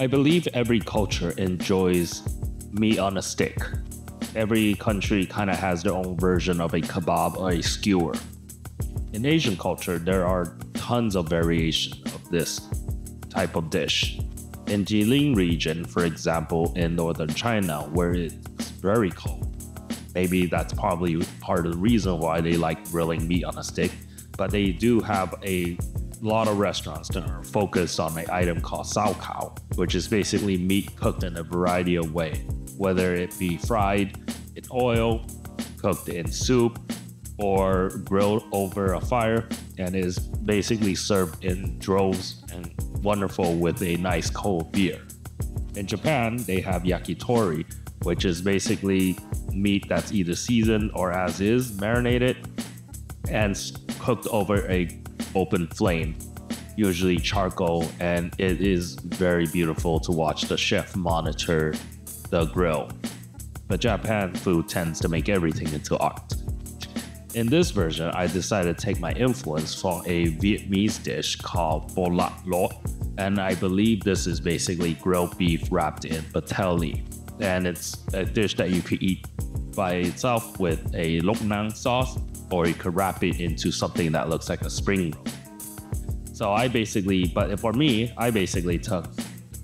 I believe every culture enjoys meat on a stick. Every country kind of has their own version of a kebab or a skewer. In Asian culture, there are tons of variation of this type of dish. In Jilin region, for example, in northern China, where it's very cold, maybe that's probably part of the reason why they like grilling meat on a stick. But they do have a lot of restaurants are focused on an item called sao which is basically meat cooked in a variety of ways, whether it be fried in oil, cooked in soup, or grilled over a fire, and is basically served in droves and wonderful with a nice cold beer. In Japan, they have yakitori, which is basically meat that's either seasoned or as is marinated and cooked over a open flame, usually charcoal, and it is very beautiful to watch the chef monitor the grill. But Japan food tends to make everything into art. In this version, I decided to take my influence from a Vietnamese dish called Bo La Lot, and I believe this is basically grilled beef wrapped in perilla. And it's a dish that you could eat by itself with a Loc Nang sauce, or you could wrap it into something that looks like a spring roll. So I basically, but for me, I basically took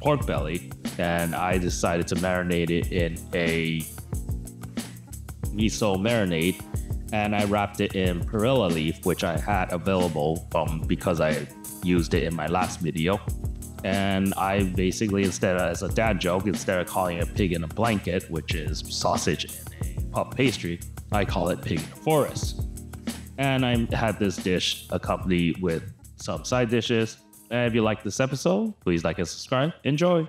pork belly and I decided to marinate it in a miso marinade and I wrapped it in perilla leaf, which I had available um, because I used it in my last video. And I basically, instead of, as a dad joke, instead of calling it pig in a blanket, which is sausage in a puff pastry, I call it pig in a forest. And I had this dish accompanied with some side dishes. And if you like this episode, please like and subscribe. Enjoy.